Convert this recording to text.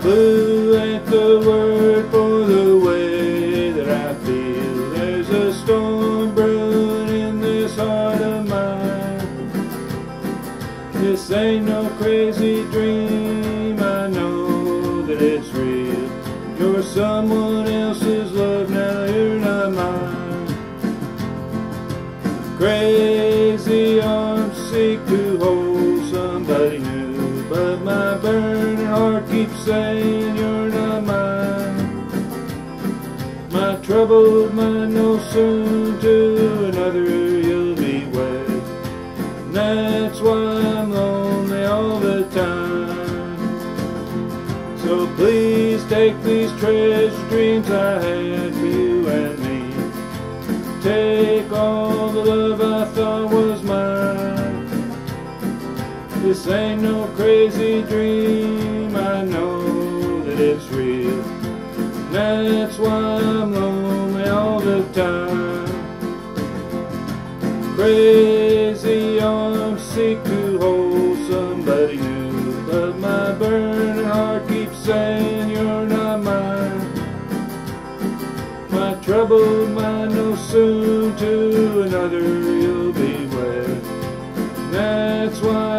blue ain't the word for the way that I feel. There's a storm brewing in this heart of mine. This ain't no crazy dream. I know that it's real. You're someone else's love now. You're not mine. Crazy you're not mine. My troubled mind knows soon to another you'll be wed, that's why I'm lonely all the time. So please take these treasure dreams I had for you and me. Take all the love I thought was mine. This ain't no crazy dream. That's why I'm lonely all the time. Crazy I'm seek to hold somebody new, but my burning heart keeps saying you're not mine. My troubled mind knows soon to another you'll be wed. That's why.